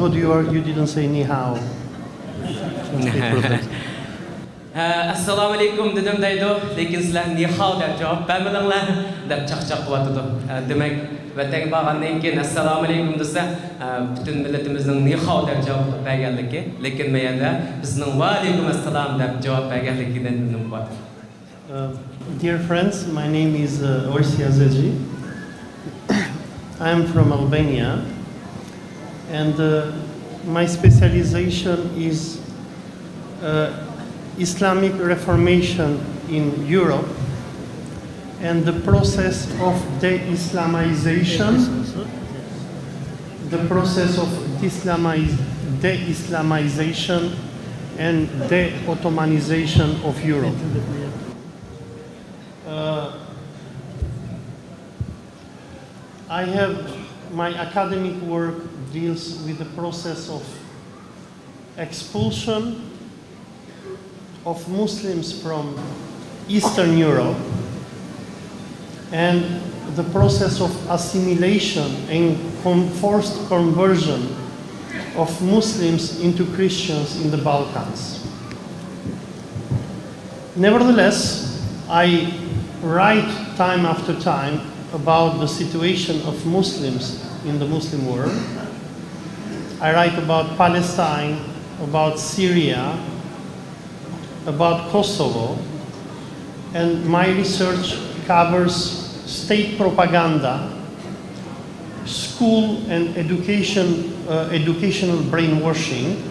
God you are you didn't say ni hao. assalomu alaykum dedim deydi lekin sizlar ni hao deb javob bermadinglar deb chaqchaq qilyotidi demak vatanga borgandan keyin assalomu alaykum desa butun millatimizning ni hao deb javob berganligi lekin bu yerda bizning va alaykum assalom deb javob berganligidan qo'yadi Uh, dear friends, my name is uh, Olsi Jazexhi. I am from Albania, and uh, my specialization is uh, Islamic Reformation in Europe and the process of de-Islamization, the process of de-Islamiz- de-Islamization and de-Ottomanization of Europe. Uh, I have my academic work deals with the process of expulsion of Muslims from Eastern Europe and the process of assimilation and forced conversion of Muslims into Christians in the Balkans. Nevertheless, I write time after time about the situation of Muslims in the Muslim world. I write about Palestine, about Syria, about Kosovo, and my research covers state propaganda, school and education, uh, educational brainwashing,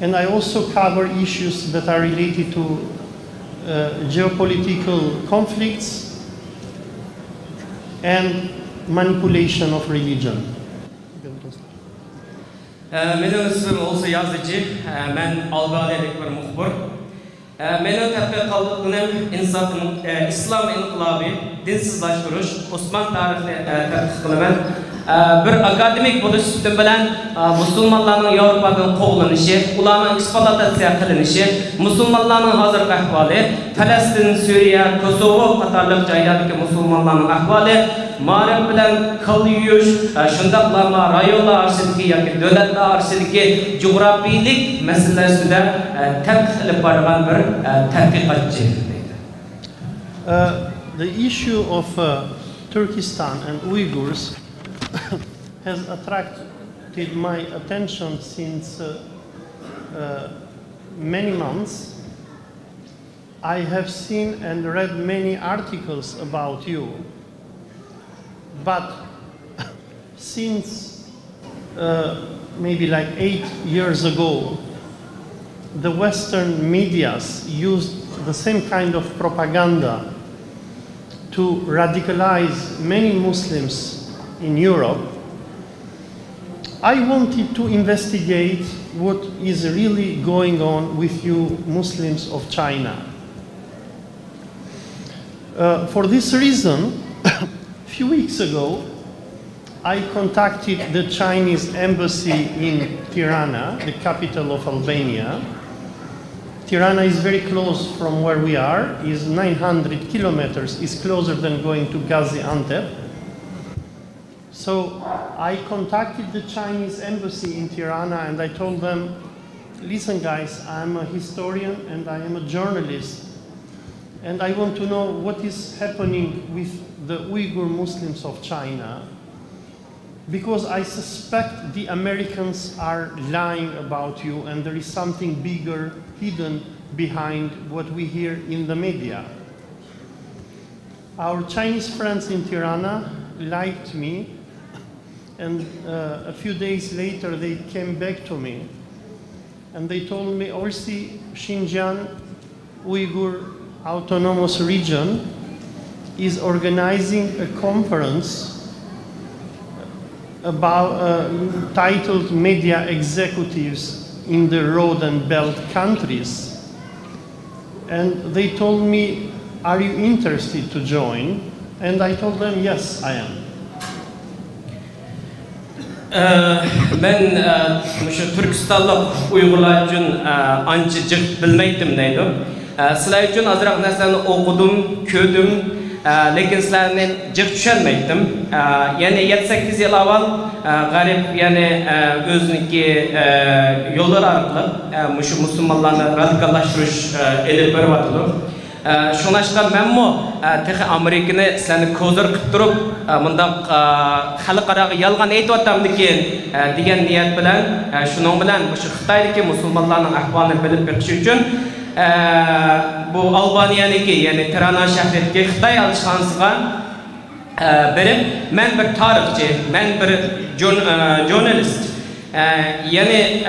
and I also cover issues that are related to uh, geopolitical conflicts and manipulation of religion. Менің ісім Олсы Язычи, мен Албады Элекбір Мұхбұр. Менің тәтқиқалдықының инсатының Ислам инқылабы, динсізлаштырыш, Осман тарихы тәтқиқылымен bir akademik bo'lish sutim bilan musulmonlarning Yevropadan qovlanishi, ularning eksploatatsiya qilinishi, musulmonlarning hozirgi ahvoli, Falastin, Suriya, Kosovo qatorliq joylardagi musulmonlarning ahvoli ma'rif bilan qil yuyish, shundaqlarla rayonlar orasidagi yoki davlatlar orasidagi jug'rofiylik masalalar ustida tadqiq qilib borgan bir tadqiqotchi. Uh, the issue of uh, Turkestan and Uyghurs has attracted my attention since uh, uh, many months. I have seen and read many articles about you, but since uh, maybe like eight years ago, the Western medias used the same kind of propaganda to radicalize many Muslims in Europe. I wanted to investigate what is really going on with you Muslims of China. Uh, for this reason, a few weeks ago, I contacted the Chinese embassy in Tirana, the capital of Albania. Tirana is very close from where we are, is 900 kilometers, is closer than going to Gaziantep. So I contacted the Chinese embassy in Tirana and I told them, listen guys, I'm a historian and I am a journalist and I want to know what is happening with the Uyghur Muslims of China because I suspect the Americans are lying about you and there is something bigger hidden behind what we hear in the media. Our Chinese friends in Tirana liked me and uh, a few days later they came back to me and they told me Olsi Xinjiang Uyghur Autonomous Region is organizing a conference about uh, titled Media Executives in the Road and Belt Countries. And they told me, Are you interested to join? And I told them, Yes, I am. мен мушу түркистандык уйгурлар үчүн анча жык билмейтим дейди силер үчүн азыраак нерсени окудум көрдүм lekin sizlarni jiq tushunmaydim e, ya'ni yetti sakkiz yil avval e, g'arib ya'ni e, o'ziniki yo'llar orqali mushu musulmonlarni radikallashtirish ilib boryotidi Э, шуңашқа мен мо э, тіхі Американы сәні көзір қып тұрып, э, мұндақ халықараға ялған айтып атам декен деген ниет білән, шуның білән бұшы Қытайдекі мұсылманларның ахуалын біліп бекші үшін бұл Албанияныкі, яғни Тирана шәһрдегі Қытай алшханасыға беріп, мен бір тарихшы, мен бір журналист, яғни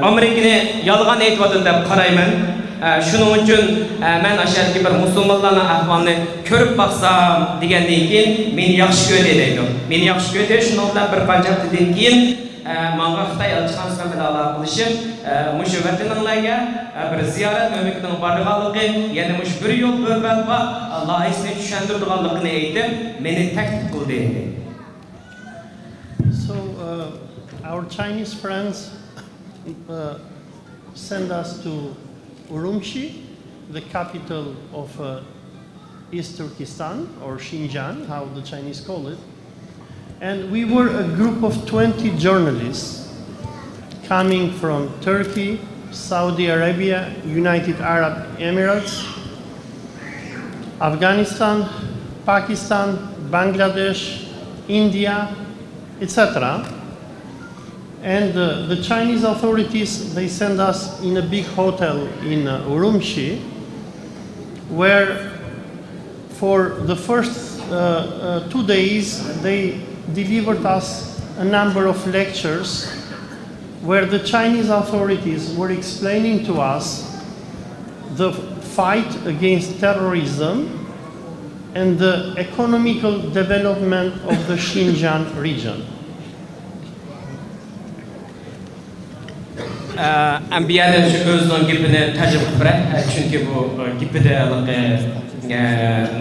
Американы ялған айтып деп қараймын. Shuning uchun man ashadagi bir musulmonlarning ahvolini ko'rib boqsam degandan keyin meni yaxshi ko'rdi deydi meni yaxshi ko'rdi shuning bilan bir qancha haftadan keyin manga xitoy elchixonasi bilan aloqa qilishib mushu vatanlarga bir ziyorat mo'mikining borganligi yana mush bir yo'l bir balba loyihasini tushuntirganligini aytib meni taklif qildi So uh, our Chinese friends uh, send us to Urumqi, the capital of uh, East Turkestan or Xinjiang, how the Chinese call it. And we were a group of 20 journalists coming from Turkey, Saudi Arabia, United Arab Emirates, Afghanistan, Pakistan, Bangladesh, India, etc. And uh, the Chinese authorities, they send us in a big hotel in uh, Urumqi, where for the first uh, uh, two days, they delivered us a number of lectures where the Chinese authorities were explaining to us the fight against terrorism and the economical development of the Xinjiang region. Ambiyada shu o'zining gapini tarjima qilib chunki bu gapida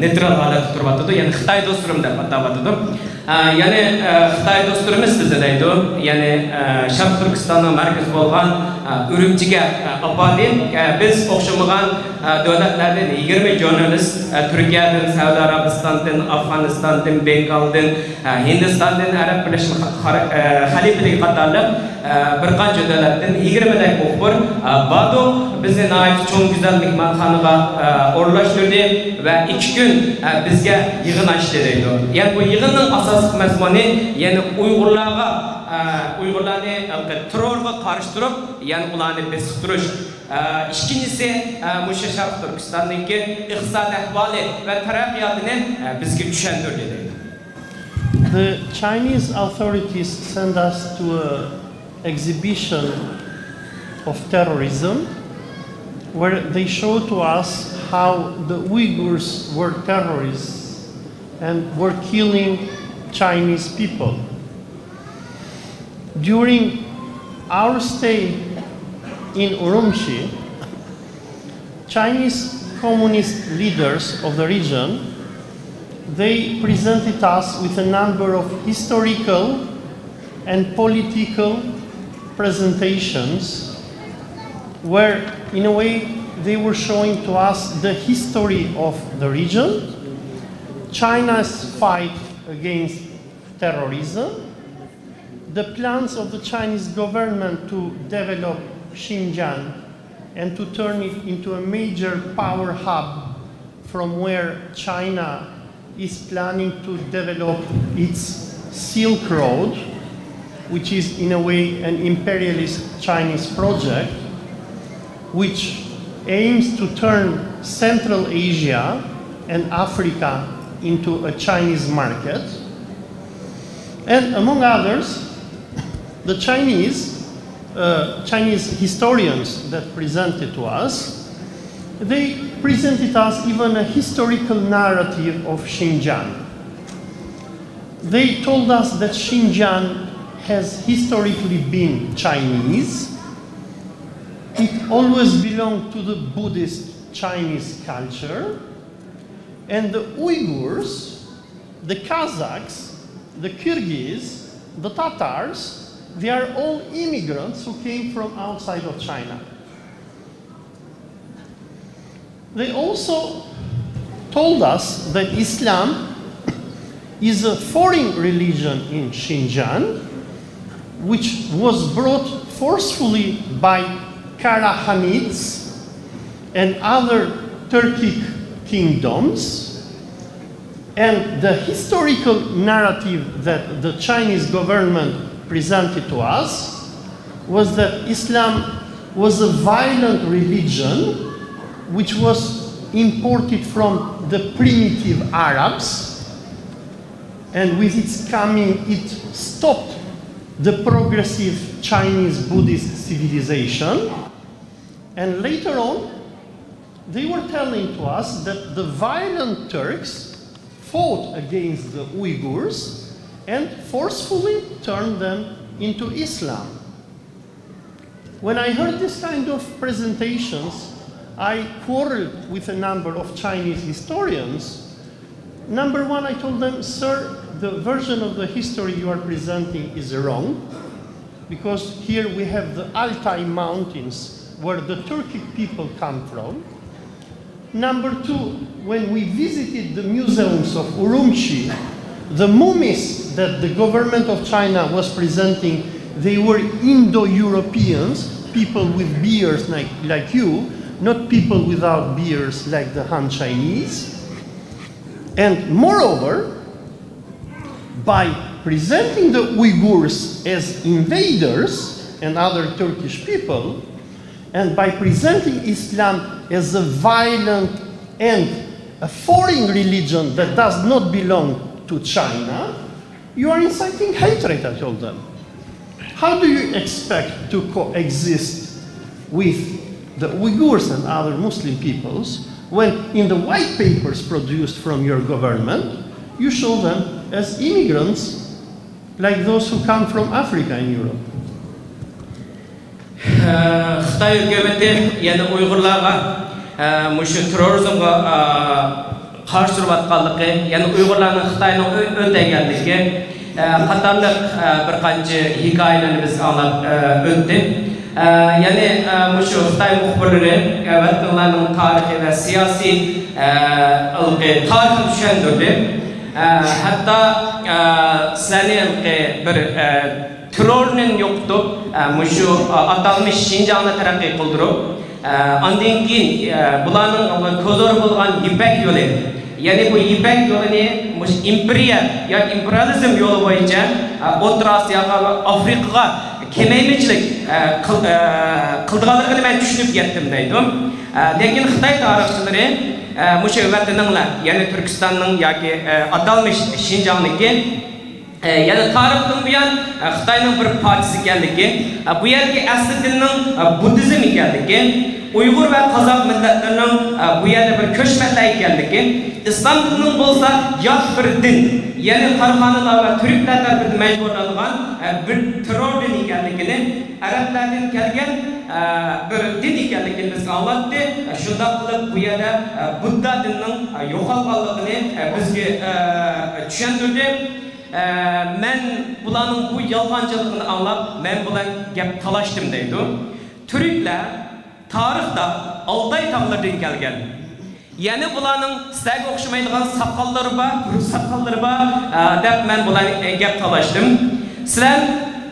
neytral holatda turyotidi ya'ni xitoy do'sturim deb atayotidi ya'ni xitoy do'sturimiz bizni deydi ya'ni sharq turkistonning markazi bo'lgan urumchiga bordik biz o'xshamagan davlatlardan yigirma jurnalist turkiyadan saudiya arabistondan afg'onistondan bengaldan hindistondan arab birlashma xalifaligi bir qancha davlatdan yigirmadan muxbir badu bizni cho'ng go'zal mehmonxonaga o'rlashtirdi va ikki kun bizga yig'in ochdi deydi ya'ni bu yig'inning asosiy mazmuni ya'ni uyg'urlarga uyg'urlarni terrorga qarshi turib ya'ni ularni besib musha sharq turkistondagi iqtisodiy ahvoli va taraqqiyotini bizga tushuntirdi deydi The Chinese authorities sent us to an exhibition of terrorism where they show to us how the Uyghurs were terrorists and were killing Chinese people. During our stay in Urumqi, Chinese communist leaders of the region they presented us with a number of historical and political presentations where, in a way, they were showing to us the history of the region, China's fight against terrorism, the plans of the Chinese government to develop Xinjiang and to turn it into a major power hub from where China is planning to develop its Silk Road, which is in a way an imperialist Chinese project, which aims to turn Central Asia and Africa into a Chinese market. And among others, the Chinese, uh, Chinese historians that presented to us, they presented us even a historical narrative of Xinjiang. They told us that Xinjiang has historically been Chinese. It always belonged to the Buddhist Chinese culture. And the Uyghurs, the Kazakhs, the Kyrgyz, the Tatars, they are all immigrants who came from outside of China. They also told us that Islam is a foreign religion in Xinjiang, which was brought forcefully by Karahanids and other Turkic kingdoms. And the historical narrative that the Chinese government presented to us was that Islam was a violent religion which was imported from the primitive Arabs. And with its coming, it stopped the progressive Chinese Buddhist civilization. And later on, they were telling to us that the violent Turks fought against the Uyghurs and forcefully turned them into Islam. When I heard this kind of presentations, I quarreled with a number of Chinese historians. Number one, I told them, sir, the version of the history you are presenting is wrong, because here we have the Altai Mountains, where the Turkic people come from. Number two, when we visited the museums of Urumqi, the mummies that the government of China was presenting, they were Indo-Europeans, people with beards like, like you, not people without beards like the Han Chinese. And moreover, by presenting the Uyghurs as invaders and other Turkish people, and by presenting Islam as a violent and a foreign religion that does not belong to China, you are inciting hatred, I told them. How do you expect to coexist with the Uyghurs and other Muslim peoples when in the white papers produced from your government, you show them as immigrants like those who come from Africa and Europe? xitoy hukumati yana uyg'urlarga mushu terrorizmga qarshi turayotganligi yana uyg'urlarni xitoyning o'ntaganligi qatorliq bir qancha hikoyalarni biz anglab o'tdik ya'ni mushu xitoy muxbirlari vatanlarning tarixiy va siyosiy tarixini tushuntirdi hatto sizlarni bir terrorni yo'qotib mushu atalmış Şinjan'ı taraqqiy qildirib andan keyin bularning ko'zori bo'lgan ipak yo'li ya'ni bu ipak yo'lini imperiya yo imperializm yo'li bo'yicha o'rta osiyoga afrikaga kemaymichilik qildiganligini men tushunib yetdim deydim lekin xitoy tarixchilari mushu vataninglar ya'ni turkistonning yoki e, atalmış shinjonniki e, yana tarixdan buyon e, xitoyning bir parchasi ekanligi bu yergi asli dinning buddizm ekanligi uyg'ur va qozoq millatlarining bu yerda bir ko'chmanlar ekanligi islom dinining bo'lsa yot bir din ya'ni farg'onalar va turklar tarafidan majburlangan bir terror din ekanligini arablardan kelgan bir din ekanligini bizga anglatdi shundoq qilib bu yerda budda dinining yo'qolganligini bizga tushuntirdi men bularning bu yolg'onchiligini anglab men bilan gap talashdim deydi. Turklar tarixda olday tog'laridan kelgan ya'ni bularning sizlarga o'xshamaydigan soqollari bor guruh soqollari bor deb men bular gap talashdim sizlar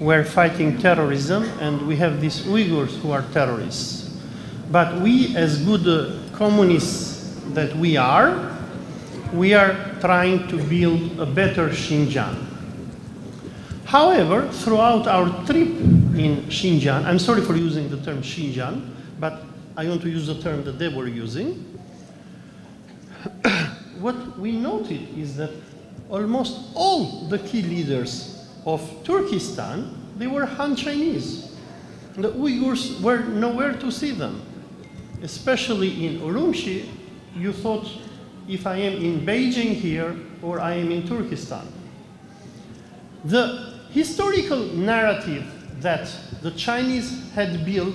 we're fighting terrorism, and we have these Uyghurs who are terrorists. But we, as good uh, communists that we are, we are trying to build a better Xinjiang. However, throughout our trip in Xinjiang, I'm sorry for using the term Xinjiang, but I want to use the term that they were using. what we noted is that almost all the key leaders of Turkestan, they were Han Chinese. The Uyghurs were nowhere to see them. Especially in Urumqi, you thought if I am in Beijing here or I am in Turkestan. The historical narrative that the Chinese had built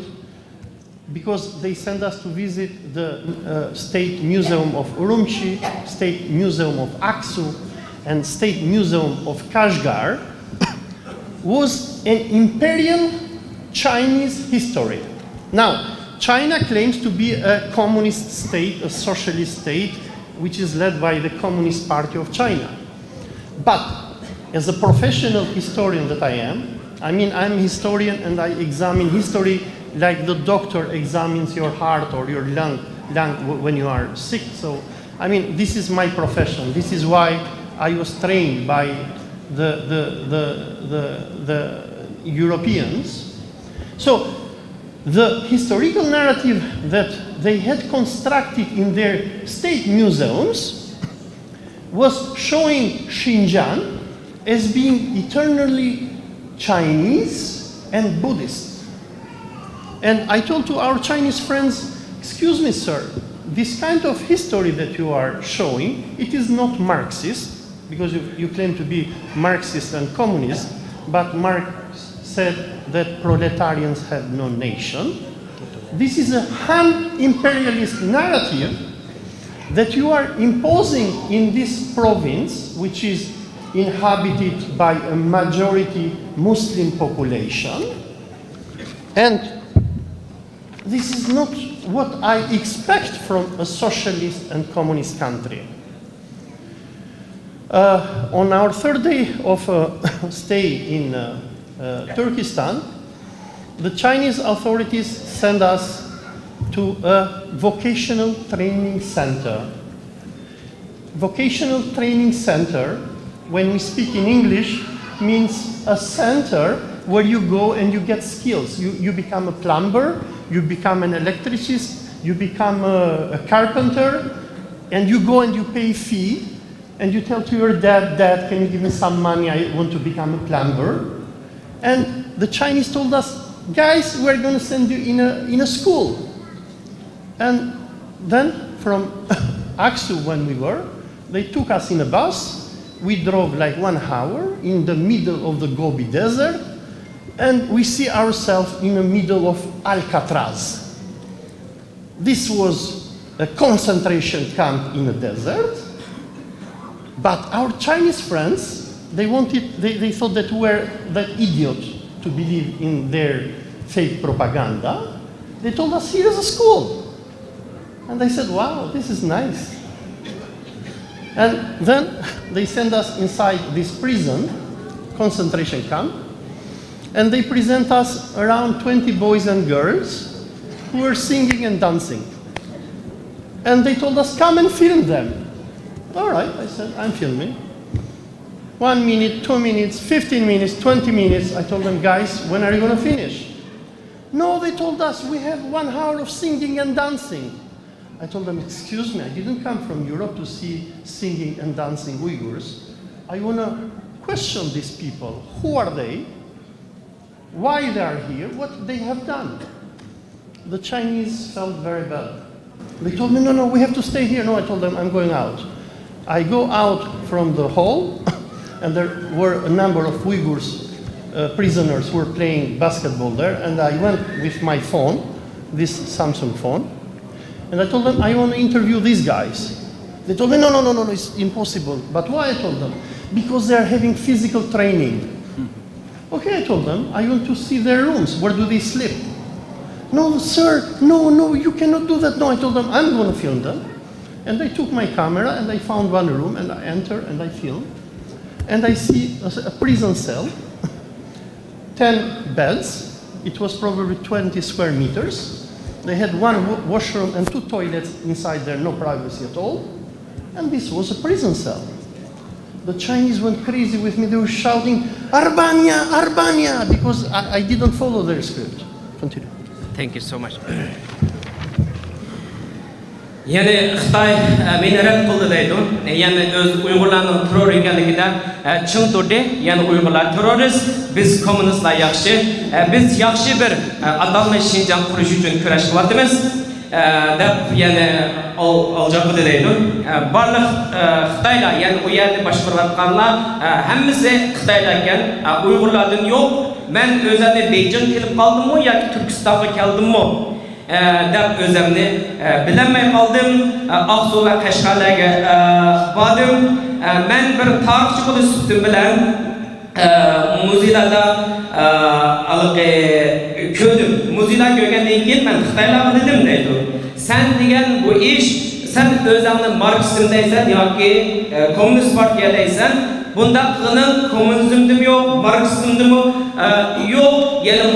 because they sent us to visit the uh, State Museum of Urumqi, State Museum of Aksu, and State Museum of Kashgar, was an imperial Chinese history. Now, China claims to be a communist state, a socialist state, which is led by the Communist Party of China. But as a professional historian that I am, I mean, I'm a historian and I examine history like the doctor examines your heart or your lung, lung when you are sick. So, I mean, this is my profession. This is why I was trained by the, the, the, the, Europeans. So, the historical narrative that they had constructed in their state museums was showing Xinjiang as being eternally Chinese and Buddhist. And I told to our Chinese friends, excuse me, sir, this kind of history that you are showing, it is not Marxist, because you, you claim to be Marxist and communist, but Marx said that proletarians have no nation. This is a Han imperialist narrative that you are imposing in this province, which is inhabited by a majority Muslim population. And this is not what I expect from a socialist and communist country. Uh, on our third day of uh, stay in uh, uh, Turkestan, the Chinese authorities send us to a vocational training center. Vocational training center, when we speak in English, means a center where you go and you get skills. You, you become a plumber, you become an electricist, you become a, a carpenter, and you go and you pay fee, and you tell to your dad, Dad, can you give me some money? I want to become a plumber. And the Chinese told us, guys, we're going to send you in a, in a school. And then from Aksu, when we were, they took us in a bus. We drove like one hour in the middle of the Gobi Desert, and we see ourselves in the middle of Alcatraz. This was a concentration camp in the desert, but our Chinese friends, they wanted, they, they thought that we were that idiot to believe in their fake propaganda. They told us, here's a school. And I said, wow, this is nice. And then they send us inside this prison, concentration camp, and they present us around 20 boys and girls who were singing and dancing. And they told us, come and film them. All right, I said, I'm filming. One minute, two minutes, 15 minutes, 20 minutes. I told them, guys, when are you going to finish? No, they told us we have one hour of singing and dancing. I told them, excuse me, I didn't come from Europe to see singing and dancing Uyghurs. I want to question these people. Who are they? Why they are here? What they have done? The Chinese felt very bad. They told me, no, no, we have to stay here. No, I told them, I'm going out. I go out from the hall, and there were a number of Uyghurs uh, prisoners who were playing basketball there, and I went with my phone, this Samsung phone, and I told them, I want to interview these guys. They told me, no, no, no, no, no, it's impossible. But why I told them? Because they are having physical training. Okay, I told them, I want to see their rooms. Where do they sleep? No, sir, no, no, you cannot do that. No, I told them, I'm going to film them. And I took my camera and I found one room and I enter and I film. And I see a, prison cell, 10 beds. It was probably 20 square meters. They had one washroom and two toilets inside there, no privacy at all. And this was a prison cell. The Chinese went crazy with me. They were shouting, Arbania, Arbania, because I, I didn't follow their script. Continue. Thank you so much. Yani Xitoy e, meni rad qildi deydi. E, Yani o'z Uyg'urlarning terror ekanligida e, chin turdi. Yani Uyg'urlar terrorist, biz kommunistlar yaxshi. E, Biz yaxshi bir e, atalmish Xinjiang qurish uchun kurash qilyapmiz. deb yana olacaqdı deydi. Barlıq Xitaylar, yəni o yerdə başqurayotqanlar hammasi Xitaylar ekan, Uyg'urlardan yo'q. Men o'zimni Beijing kelib qoldimmi yoki Turkistonga keldimmi? deb o'zimni bilinmay qoldim oqsu va qashqarlarga bordim men bir tarixchi bo'lish sutim bilan ee, muzilada ee, haligi ko'rdim muzila ko'rgandan keyin man xitoylarga dedim deydi. San degan bu ish sen o'zingni marksizmdaysan yoki ee, kommunist partiyadaysan Bunda kılın komünizmdim yok, marksizmdim yok. Ee, yok,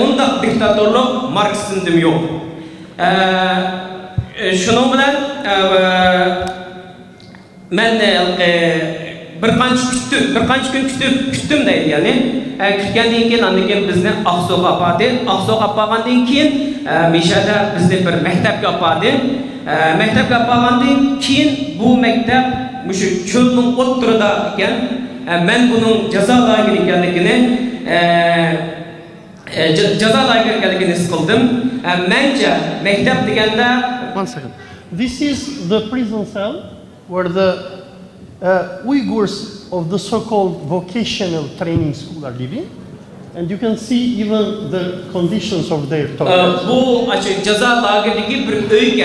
bunda diktatörlük marksizmdim yok. Shuning bilan men bir qancha kutdim, bir qancha kun kutib, kutdim deydi, ya'ni kutgandan keyin andan keyin bizni Aqso'ga oladi. Aqso'ga olgandan keyin Mishada bizni bir maktabga oladi. Maktabga olgandan keyin bu maktab mushu cho'lning o'ttirida ekan. Men buning jazo lageri ekanligini jazo lageri ekanligini his qildim. Mencha maktab deganda One second. This is the prison cell where the uh, Uyghurs of the so-called vocational training school are living. And you can see even the conditions of their toilets. bu açık ceza lageridagi bir uy.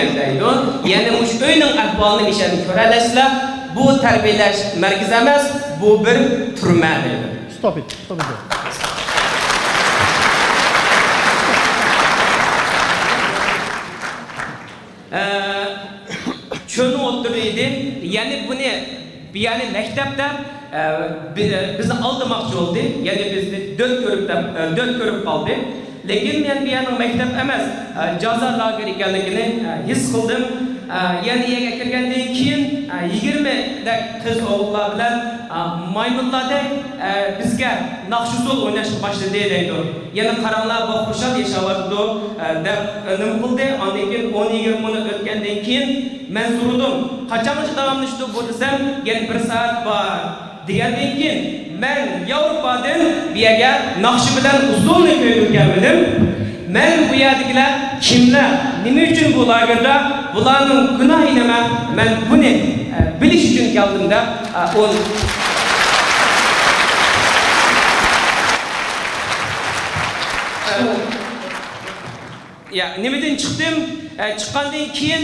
Ya'ni mush uyning ahvolini mishani ko'ralasizlar. Bu tarbiyalash markazi emas, bu bir turma. Stop it, stop it there. cho'lni o'ttirdi ya'ni buni ya'ni maktabda bizni aldamoqchi bo'ldi ya'ni bizni do'l ko'rib do'l ko'rib qoldi lekin men bu yerning maktab emas jazo lager ekanligini his qildim ya'ni yerga kirgandan keyin yigirmadak qiz o'g'illar bilan e, maymunlardek e, bizga naqshi usul o'ynashni boshladi deydi. Yana qaranglar e, bu xushal yashayapti deb nima qildi ondan keyin o'n yigirma minut o'tgandan keyin men so'radim qachongacha davomlashdi bu desam yana bir soat bor degandan keyin men yevropadan bu yerga naqshi bilan usulni ko'rganmidim men bu yerdagilar kimlar nima uchun bu lagerda bularning gunohi nima men buni bilish uchun keldimda o'n. Ya nimadan chiqdim chiqqandan keyin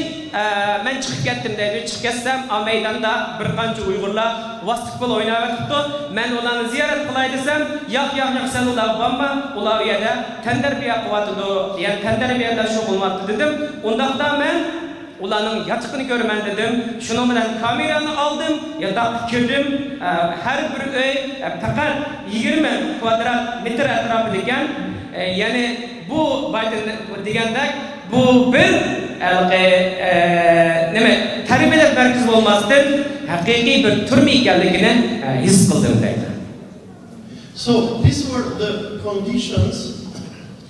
men chiqib ketdim deydi. Chiqib ketsam maydonda bir qancha uyg'urlar vostikpol o'ynayotibdi. Men ularni ziyorat qilay desam yo'q yo'q yo'q sen ularga borma ular u yerda tandarbiya qilyotidi ya'ni tandarbiyada shug'ullanyapti dedim. Undaqda men ularning yotiqini ko'raman dedim. Shuning bilan kamerani oldim yotoqqa kirdim. Har bir uy e, faqat yigirma kvadrat metr atrofida ekan. Ya'ni bu deganda bu bir haqiqiy bir ekanligini his So these were the conditions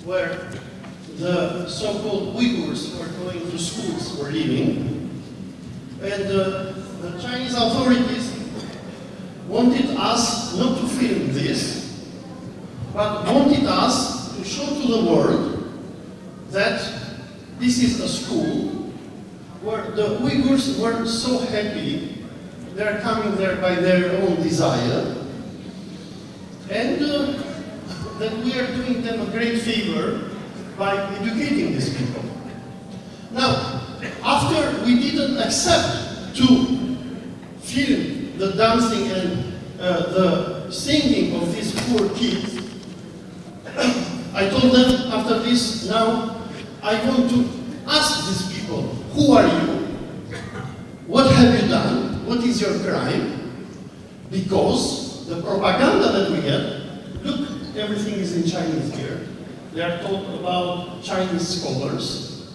where the so-called Uyghurs who are going to schools were living. And uh, the Chinese authorities wanted us not to film this, but wanted us to show to the world that this is a school where the Uyghurs were so happy, they are coming there by their own desire, and uh, that we are doing them a great favor by educating these people. Now, after we didn't accept to film the dancing and uh, the singing of these poor kids, I told them after this, now I want to ask these people, who are you? What have you done? What is your crime? Because the propaganda that we get, look, everything is in Chinese here. They are taught about Chinese scholars.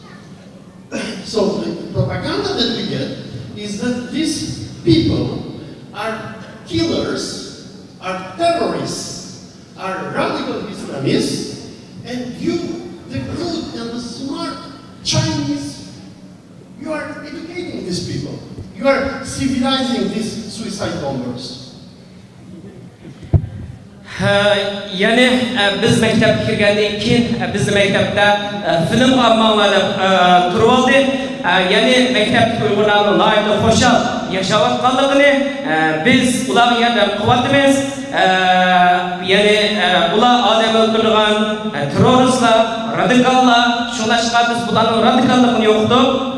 so the propaganda that we get is that these people are killers, are terrorists, are radical Islamists, and you, civilizing these suicide bombers. ya'ni biz maktabga kirgandan keyin bizni maktabda film olmanglar deb turib oldi ya'ni maktabdagi uyg'urlarni nihoyatda xushal yashayotganligini biz ularni yerda qilyapmiz ya'ni ular odam o'ldirgan terroristlar radikallar shunlashqa biz bularni radikalligini yo'qitib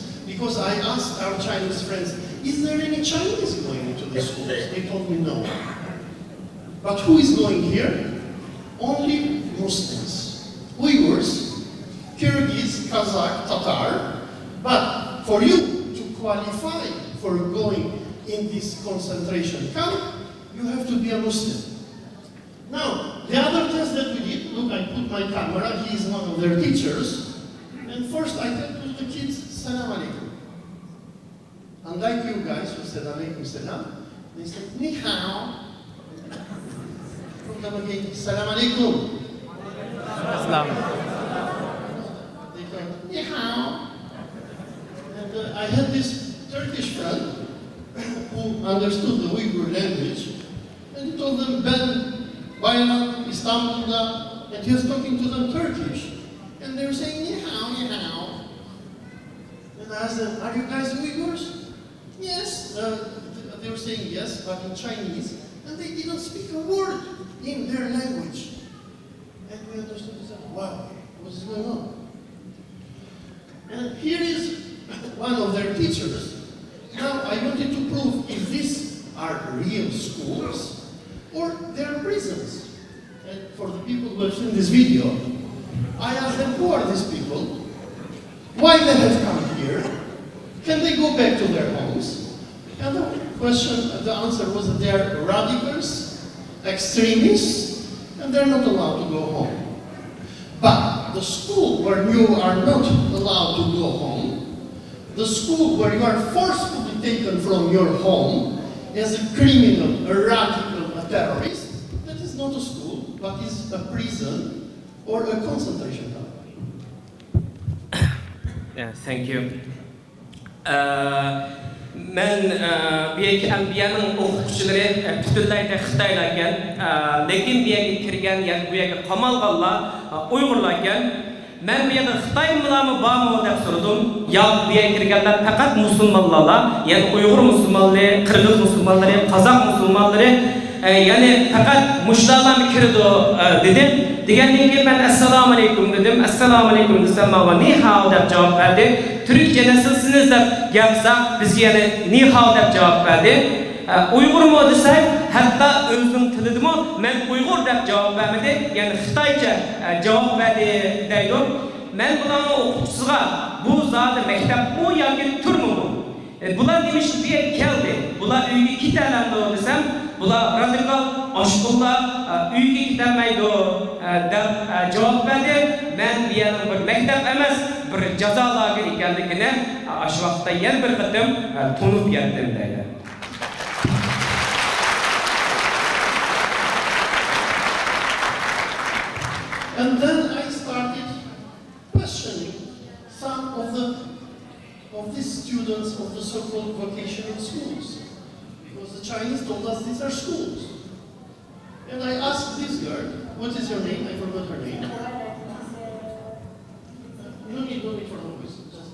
because I asked our Chinese friends, is there any Chinese going into the schools? They told me no. But who is going here? Only Muslims. Uyghurs, Kyrgyz, Kazakh, Tatar. But for you to qualify for going in this concentration camp, you have to be a Muslim. Now, the other test that we did, look, I put my camera, he is one of their teachers, and first I said to the kids, Salam alaikum. Unlike you guys who said alaikum salam, they said, Ni hao. From them again, Salam alaikum. They go, Ni hao. And uh, I had this Turkish friend who understood the Uyghur language, and he told them, Ben, Bayram, Istanbul'da, and he was talking to them Turkish. And they were saying, Ni hao, ni hao. And I asked them, are you guys Uyghurs? Yes. Uh, they were saying yes, but in Chinese. And they didn't speak a word in their language. And we understood, said, wow, what is going on? And here is one of their teachers. Now I wanted to prove if these are real schools or they're prisons. And for the people who have seen this video, I asked them, who are these people? Why they have come here? Can they go back to their homes? And the question, the answer was that they are radicals, extremists, and they're not allowed to go home. But the school where you are not allowed to go home, the school where you are forcefully taken from your home as a criminal, a radical, a terrorist, that is not a school, but is a prison or a concentration camp. Yeah, thank you. man bu yerga ambiyani o'qituvchilari butunlay xitoylar ekan lekin bu yerga kirgan bu yerga qamalganlar uyg'urlar ekan men bir yerdə Xitay müəllimə bağmı deyə sordum. Ya bu yerə kirganlar faqat müsəlmanlarla, ya'ni uyg'ur müsəlmanları, qirg'iz musulmonlari Qazaq musulmonlari musulmonlari ya'ni faqat mushlarlarmi kirdi dedim. Degandan keyin men assalomu alaykum dedim. Assalomu alaykum desam manga ni hao deb javob berdi turkcha nasılsınız deb gapsa bizga yana ni hao deb javob berdi uyg'urmi desak hatto o'zining tilidimi men uyg'ur deb javob bermadi ya'ni xitoycha javob berdi deydi. Men bularni o'qituvchisiga bu zodi maktab bu yoki turmi bu bular bu yerga keldi. Bular uyga ketalamdi desam deb men bir bir bir deydi And then I started questioning some of the of these students of the so-called vocational schools. Because the Chinese told us these are schools. And I asked this girl, what is your name? I forgot her name. No need, no need for no voice. Just-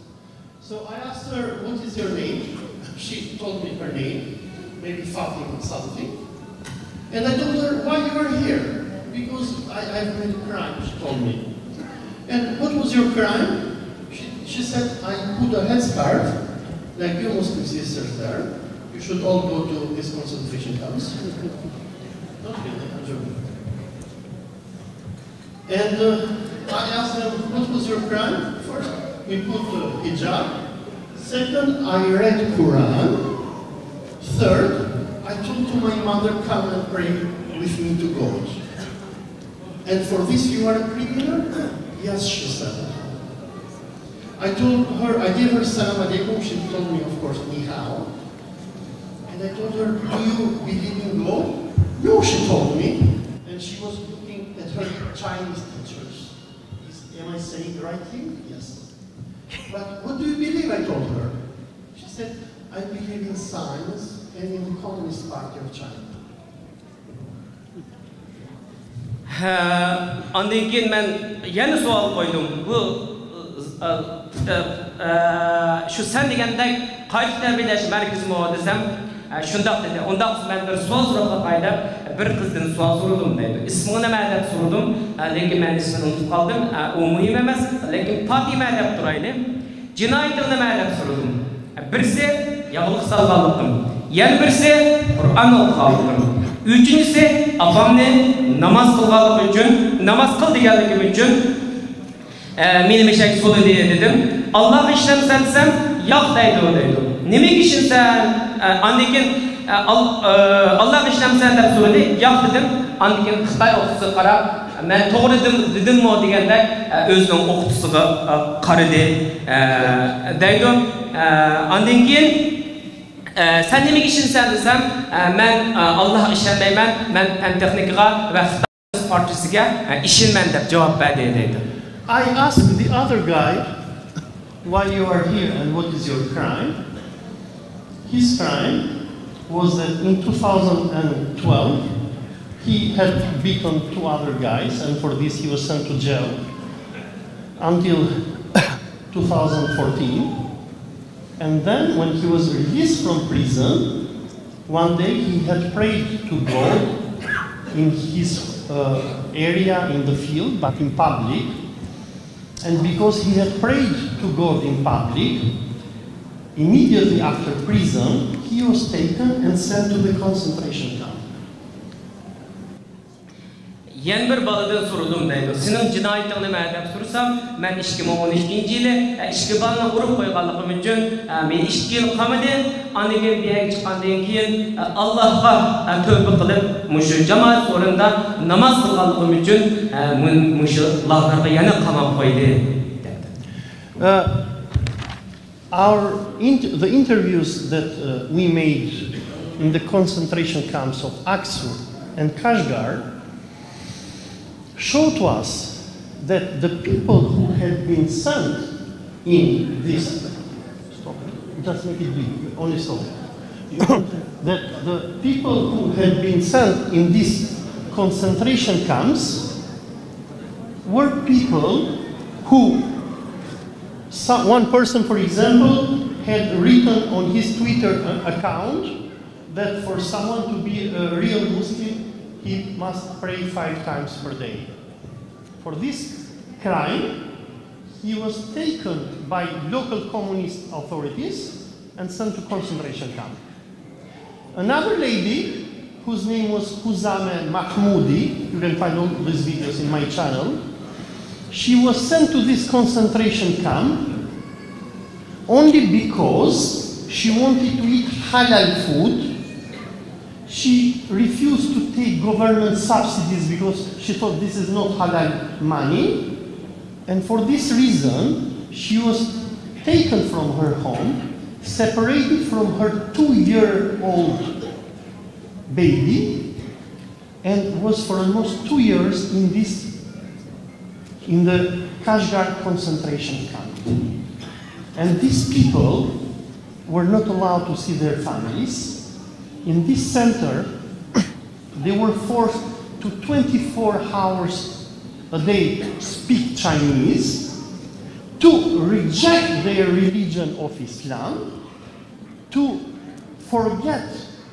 So I asked her, what is your name? She told me her name, maybe Fatima something. And I told her why you are here. Because I, I've made a crime, she told me. And what was your crime? She, she said, I put a headscarf, like you Muslim sisters there. You should all go to this concentration camps. Not really, I'm joking. And uh, I asked them, what was your crime? First, we put uh, hijab. Second, I read Quran. Third, I told to my mother, come and pray with me to God. And for this you are a criminal? Yes, she said. I told her, I gave her salam alaikum, she told me, of course, ni hao. And I told her, do you believe in God? No, she told me. And she was looking at her Chinese teachers. Is, am I saying the right thing? Yes. But what do you believe? I told her. She said, I believe in science and in the Communist Party of China. Andan keyin men yana savol qo'ydim. Bu shu sen degandek qayta tarbiyalash markazimi desam, shundoq dedi. Unda men bir savol so'rab qayda bir qizdan savol so'radim dedi. Ismini nima deb so'radim, lekin men ismini unutib qoldim. U muhim emas, lekin Fatima deb turayli. Jinoyatini nima deb so'radim. Birisi yog'liq salganlikim, yana birisi Qur'on o'qiganlikim. Üçüncüsü apamni namaz kılganlık için, namaz kıl deganligim e, meni meshak so'li dedim. Alloh ishlamsan desam, yo'q deydi u deydi. Nimaga ishlamsan? Andan keyin Alloh ishlamsan deb so'radi, yo'q dedim. Andan keyin Xitoy o'qituvchisi qarab, men to'g'ri dedimmi deganda o'zining o'qituvchisiga qaradi deydi. Andan keyin sen nimaga ishonsan desam men alloh ishonmayman men fan texnikaga va xitoy partiyasiga ishonman deb javob berdi deydi I asked the other guy why you are here and what is your crime. His crime was that in 2012 he had beaten two other guys and for this he was sent to jail until 2014. And then when he was released from prison, one day he had prayed to God in his uh, area in the field, but in public. And because he had prayed to God in public, immediately after prison, he was taken and sent to the concentration camp. Yen bir baladan sorulum deydi. Senin cinayetin nima deb so'rasam, men 2012 yili ishki balni urib qo'yganligim uchun men 2 yil qamadi. Andan keyin bu yerga chiqqandan keyin Allohga tövbe qilib, mushu jamoat o'rinda namoz qilganligim uchun mushu lavlarga yana qamab qo'ydi. Our the interviews that uh, we made in the concentration camps of Aksu and Kashgar show to us that the people who had been sent in this stop just make it big only that the people who had been sent in these concentration camps were people who some, one person for example had written on his twitter account that for someone to be a real muslim he must pray five times per day. For this crime, he was taken by local communist authorities and sent to concentration camp. Another lady, whose name was Huzame Mahmoudi, you can find all these videos in my channel, she was sent to this concentration camp only because she wanted to eat halal food she refused to take government subsidies because she thought this is not halal money. And for this reason, she was taken from her home, separated from her two year old baby, and was for almost two years in this in the Kashgar concentration camp. And these people were not allowed to see their families. In this center, they were forced to 24 hours a day speak Chinese, to reject their religion of Islam, to forget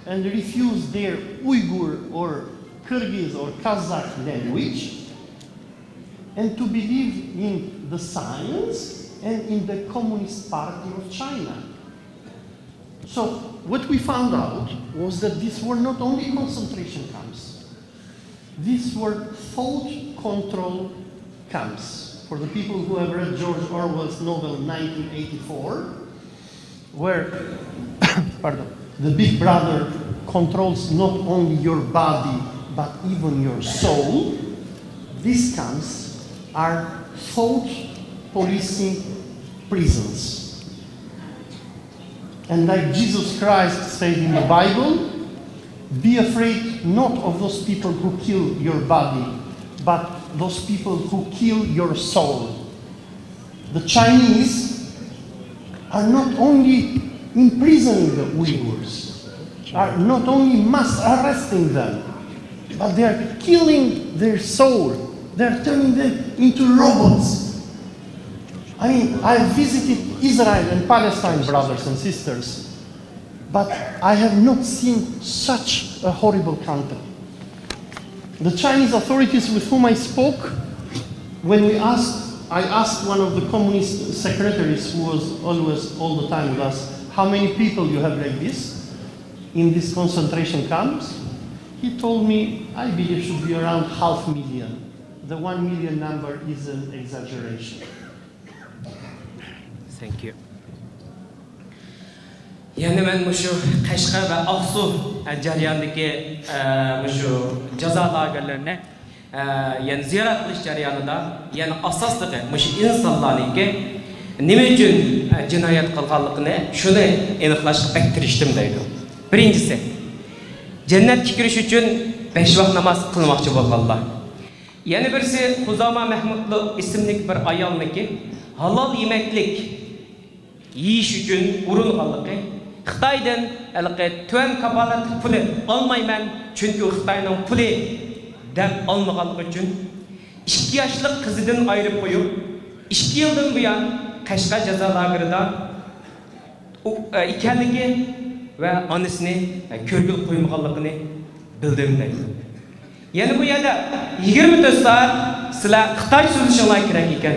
and refuse their Uyghur or Kyrgyz or Kazakh language, and to believe in the science and in the Communist Party of China. So what we found out was that these were not only concentration camps, these were thought control camps. For the people who have read George Orwell's novel 1984, where pardon, the big brother controls not only your body but even your soul, these camps are thought policing prisons. And like Jesus Christ said in the Bible, be afraid not of those people who kill your body, but those people who kill your soul. The Chinese are not only imprisoning the Uyghurs, are not only mass arresting them, but they are killing their soul. They are turning them into robots. I mean, I have visited Israel and Palestine, brothers and sisters, but I have not seen such a horrible country. The Chinese authorities with whom I spoke, when we asked, I asked one of the communist secretaries who was always all the time with us, how many people you have like this in these concentration camps? He told me, I believe it should be around half million. The one million number is an exaggeration. Thank you. Yani men muşu Qashqar ve Aqsu jarayonidagi muşu jazo lagerlerine yani ziyorat qilish jarayonida yani asosligi muşu insonlarniki nima uchun jinoyat qilganligini shuni aniqlashga tirishdim deydi birinchisi jannatga kirish uchun besh vaqt namoz qilmoqchi bo'lganlar yana birisi huzoma mahmudli ismli bir ayolniki halol yemaklik yeyiş üçün urun alıqı, eh? Xitaydan alıqı tüven kapalat pulu almayman çünkü Xitayning pulu deb almaganligi uchun 2 yoshlik qizidan ayirib qo'yib, 2 yildan buyon Qashqa jazo lagerida ekanligi va onasini ko'rgil qo'ymaganligini bildirmaydi. Yana e, e, bu yerda 24 soat sizlar Xitoy so'zishinglar kerak ekan.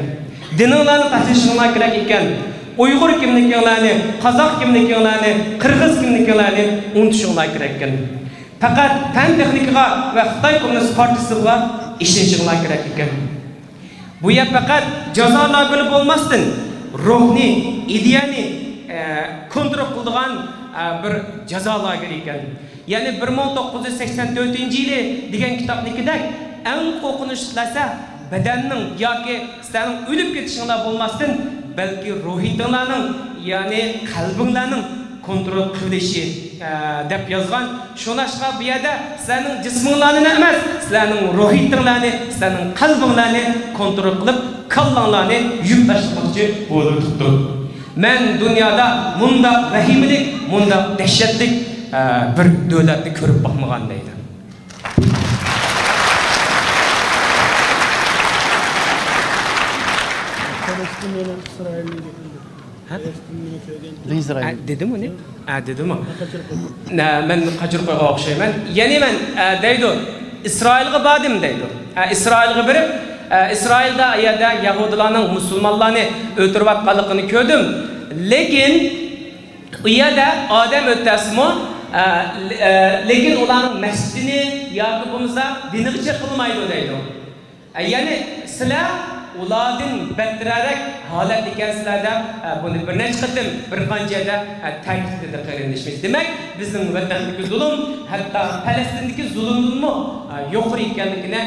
Dininglarni tashishinglar kerak ekan. Uyg'ur kimliginglarni qozoq kimliginglarni qirg'iz kimliginglarni unutishinglar kerak ekan faqat fan texnikaga va xitoy kommunist partiyasiga ishonishinglar kerak ekan bu yer faqat jazo lageri bo'lmasdan ruhni ideyani e, kontrol qiladigan e, bir jazo lageri ekan. Ya'ni bir ming to'qqiz yuz sakson to'rtinchi yili degan kitobnikida eng qo'rqinchli narsa badanning yoki sizlarning o'lib ketishinglar bo'lmasdan бәлки рухитыңланың яғни қалбыңланың контроль қылышы деп жазған шонашқа бұяда сіләнің жисмыңланы емес сіләнің рухитыңланы сіләнің қалбыңланы контроль қылып қаллаңланы жүмбашлықшы болып тұтты мен дүнияда мұнда рахимлік мұнда дәшеттік бір дәулетті көріп бақмаған дейді boqmagan deydi Israel. dedim uni dedimi man qajirqo'yga o'xshayman yana man deydi isroilga bordim deydi isroilga borib isroilda yerda yahudilarning musulmonlarni o'tirayotganligini ko'rdim lekin u yerda odam o'tasimi lekin ularning masjidini yoki bo'lmasa diniga qilmaydi deydi ya'ni sizlar ulardan battarroq holat ekansizlar deb buni bir necha qatim bir qanchada ta'kidladi qarindishimiz. Demak bizning vatandagi zulm hatto falastindagi zulmdanmi yuqori ekanligini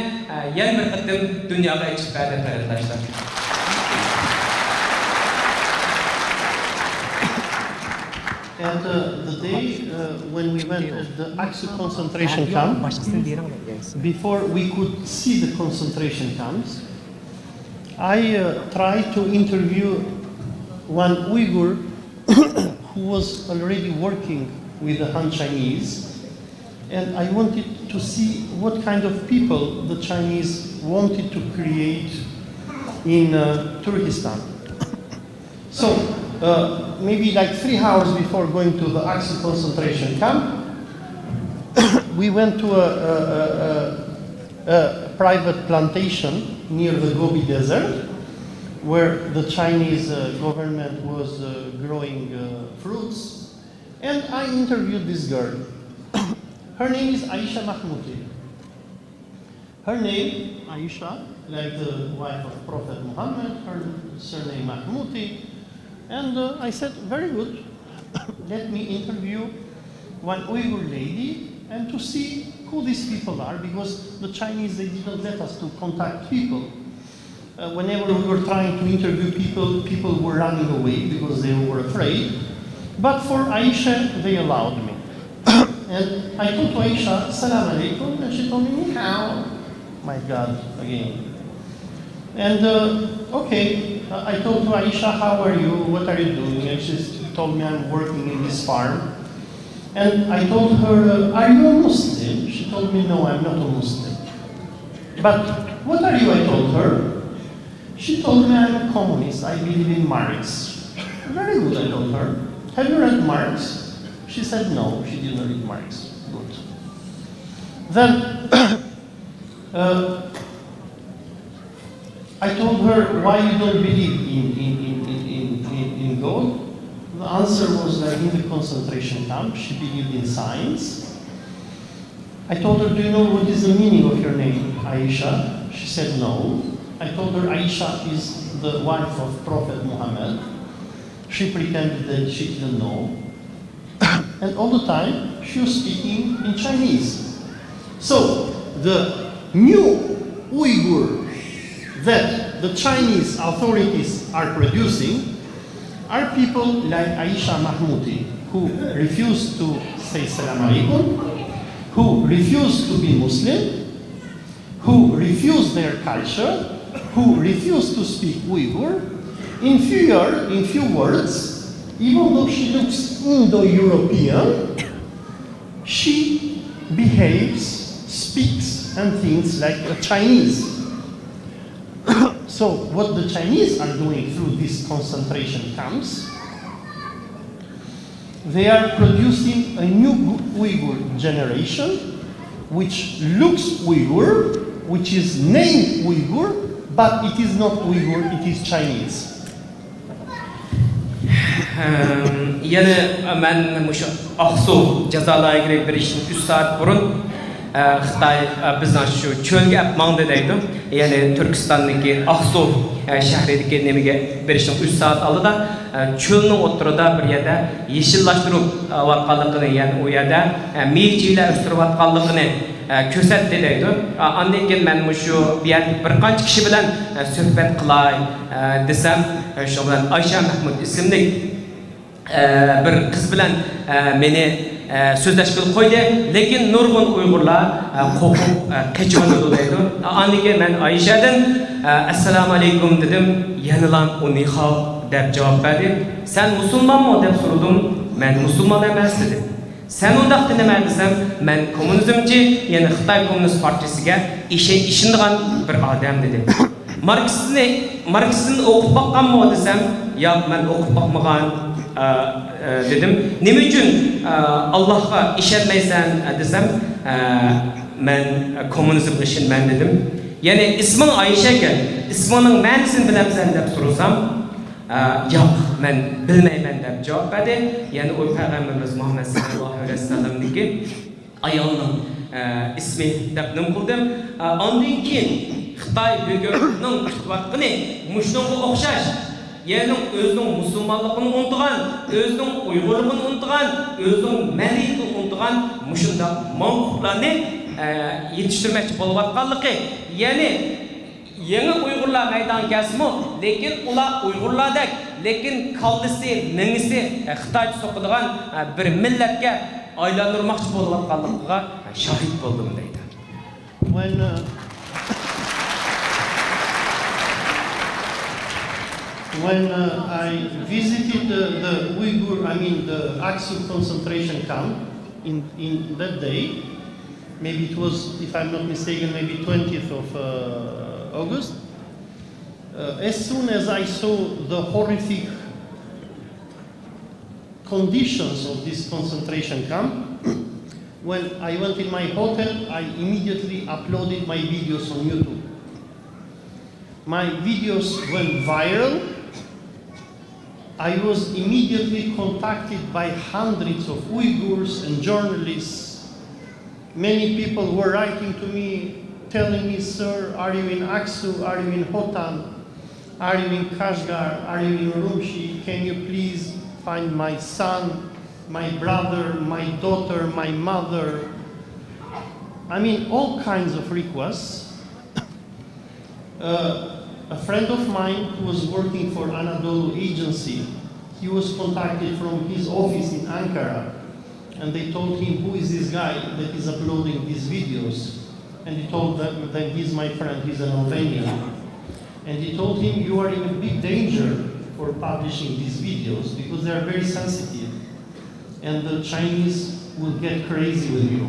yana bir qatim dunyoga aytib berdi qarindoshlar And uh, the day uh, when we went at the Aksu concentration camp, before we could see the concentration camps, I uh, tried to interview one Uyghur who was already working with the Han Chinese, and I wanted to see what kind of people the Chinese wanted to create in uh, Turkestan. So, uh, maybe like three hours before going to the Aksu concentration camp, we went to a, a, a, a private plantation near the Gobi Desert, where the Chinese uh, government was uh, growing uh, fruits. And I interviewed this girl. Her name is Aisha Mahmouti. Her name, Aisha, like the wife of Prophet Muhammad, her surname Mahmouti. And uh, I said, very good. Let me interview one Uyghur lady and to see who these people are because the Chinese, they didn't let us to contact people. Uh, whenever we were trying to interview people, people were running away because they were afraid. But for Aisha, they allowed me. and I told to Aisha, Salam alaikum, and she told me, Ni hao. My God, again. And uh, okay, uh, I told to Aisha, how are you? What are you doing? And she told me I'm working in this farm. And I told her, are you a Muslim? She told me, no, I'm not a Muslim. But what are you? I told her. She told me I'm a communist. I believe in Marx. Very good, I told her. Have you read Marx? She said no, she didn't read Marx. Good. Then uh, I told her why you don't believe in, in, in, in, in, God. The answer was that in the concentration camp she believed in science. I told her, do you know what is the meaning of your name, Aisha? She said no. I told her Aisha is the wife of Prophet Muhammad. She pretended that she didn't know. and all the time she was speaking in Chinese. So the new Uyghur that the Chinese authorities are producing are people like Aisha Mahmoudi who refuse to say salam alaikum, who refuse to be Muslim, who refuse their culture, who refuse to speak Uyghur. In few, in few words, even though she looks Indo-European, she behaves, speaks, and thinks like a Chinese. so what the Chinese are doing through these concentration camps, they are producing a new Uyghur generation which looks Uyghur, which is named Uyghur, but it is not Uyghur, it is Chinese. Ehm, man mushu oqsuv jazo lageri berishdan uch soat burun xitoy bizdan shu cho'lga olib mangdi deydi ya'ni turkistonniki oqsuv shahridagi nimaga berishdan uch soat oldida cho'lni o'tirida bir yerda yeshillashtirib vatqanligini ya'ni u yerda mejilar o'stirayotganligini ko'rsatdi deydi andan keyin man shu bir qancha kishi bilan suhbat qilay desam shu bilan oysha mahmud ismli bir qiz bilan meni Э, so'zlashgil qo'ydi. Lekin nurg'un uyg'urlar e, qo'rqib qechonidi e, deydi. Andan man oyshadan e, assalomu alaykum dedim. Yanalam u niho deb javob berdi. San musulmonmi deb so'radim. Man musulmon emas dedim. Sen undaq nima desam man kommunizmchi ya'ni xitoy kommunist partiyasiga ishonadigan bir odam dedi Marksni, Marksni o'qib boqqanmi desam yo'q man o'qib boqmagan dedim. Nima uchun allohga ishonmaysan desam man kommunizmga ishonman dedim. Ya'ni isming oysha ekan ismingning ma'nosini bilamsan deb so'rasam yo'q man bilmayman deb javob berdi ya'ni u payg'ambarimiz muhammad sallallohu alayhi vasallamniki ayolning ismi deb nim qildim ondan keyin xitoy tutayotgani mushunga o'xshash елдің өзінің мұсылманлығын ұмытған өзінің ұйғырлығын ұмытған өзінің мәдениетін ұмытған мұшында мың құқланы ә, yetishtirmoqchi yangi uyg'urlar lekin ular uyg'urlardek lekin kallisi e, e, bir millatga aylantirmoqchi bo'layotganligiga shohid bo'ldim deydi. Uh, When, uh, I visited the, the Uyghur, I mean the Aksu concentration camp in, in that day, maybe it was, if I'm not mistaken, maybe 20th of uh, August, uh, as soon as I saw the horrific conditions of this concentration camp, when I went in my hotel, I immediately uploaded my videos on YouTube. My videos went viral. I was immediately contacted by hundreds of Uyghurs and journalists. Many people were writing to me, telling me, Sir, are you in Aksu? Are you in Hotan? Are you in Kashgar? Are you in Urumqi? Can you please find my son, my brother, my daughter, my mother? I mean, all kinds of requests. Uh, a friend of mine who was working for Anadolu agency, he was contacted from his office in Ankara, and they told him, who is this guy that is uploading these videos? And he told them that he's my friend, he's an Albanian. And he told him, you are in a big danger for publishing these videos because they are very sensitive. And the Chinese will get crazy with you.